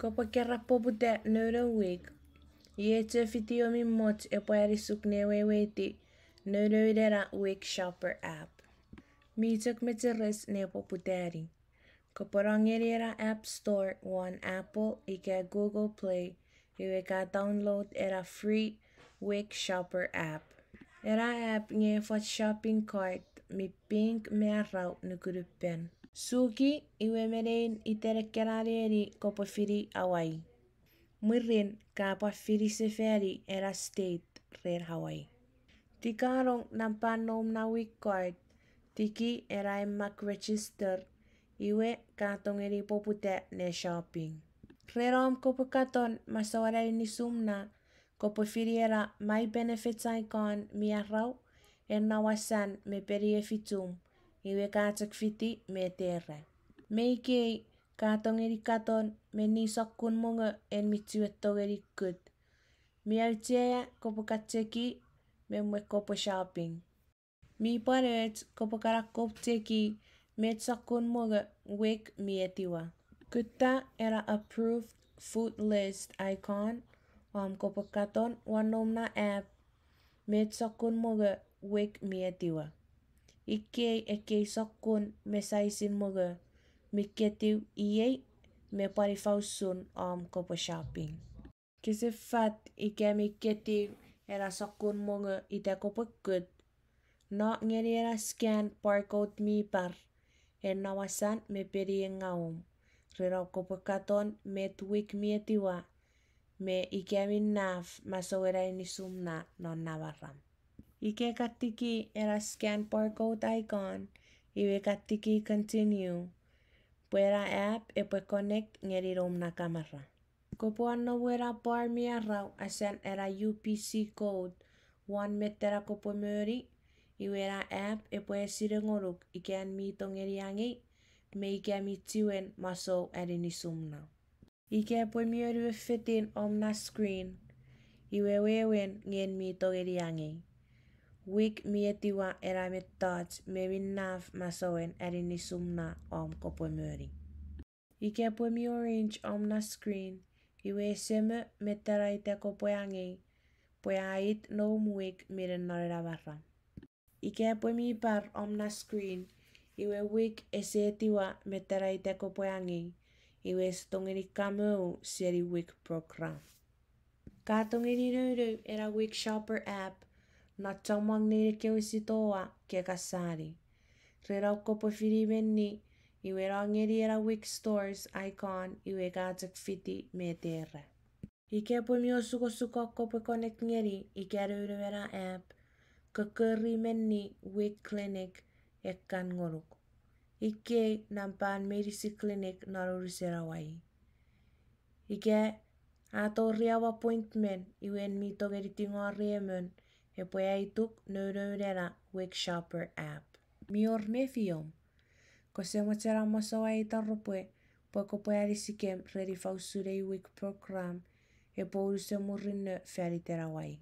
Kopa kera popute nöro WIC. Ye te fiti o mi mot e poeri suk ne we weti nöro idera WIC shopper app. Mi tuk mitiris ne poputeri. Kopa rangeriera app store one Apple ike Google Play iwe ka download era free WIC shopper app. Era app nge fot shopping cart mi pink me arau nukurupen. Suki iwe merein i tere kerare eri ko pawhiri awai. Mwirin ka pawhiri seferi era state rei Hawaii. Tikarong karong na panom na wikoit, tiki era e mak register iwe ka tongeri popute ne shopping. Rerom ko pukaton masawarari ni sumna ko era my benefits icon mi arau e nawasan me peri e fitum. iwe kacek fiti me tere. Me ike katong eri katon me nisok kun munga en mi ciwet tog eri. Mi al ciaya kopo kaceki shopping. Mi parec kopo me tsok kun munga wek mi etiwa. Kutta era approved food list icon om kopo katon wanom na app me tsok kun munga wek mi etiwa. ike e ke sokun me sai sin mga iye me pari fausun am kopa shopping. Kise fat ike mi ketu era sokun mga ite kopa kut. Na ngeri era scan barcode mi par e nawasan me peri ngaum. Rirau kopa katon me tuik mietiwa. me ike mi naf maso era inisumna non nabarram. Ike katiki era scan barcode icon. Iwe katiki continue. Puera app e pue connect ngeri rom na camera. Kopo ano wera bar mi arau asen era UPC code. One metera kopo möri. Iwe era app e pue sire ngoruk. Ike an mi tong eri angi. Me ike mi tiwen maso erini sumna. Ike pue mi ori fitin om na screen. Iwe wewen ngien mi tong eri angi. WIC mi etiwa era me tots me winnaf masoen erini sumna om kopo möri. Ike pue mi orange om na screen. Iwe seme metera ite kopo angi. Pue ait no mwik miren norera barra. Ike pue mi par om na screen. Iwe WIC ese etiwa metera ite kopo angi. Iwe stongeri kameu seri WIC program. Katongeri nuru era WIC shopper app. 낮장막내리깨우시도와 깨가사리. Rerauko pofiri benni, iwerangeri era wick stores icon iwega jakfiti meterra. Ike pomio suko suko kope connect ngeri, ike aruruvera app, kakari menni wick clinic ekkan ngoruk. ke nampan medisi clinic narurisera wai. I ke Ike atorriava appointment iwen mitogeritingorriemön, e poi hai tu nuovamente Shopper app. Mi orme fiom. Cos'è mo c'è la mossa o hai tarro poi, poi che program e poi se mo rinne wai.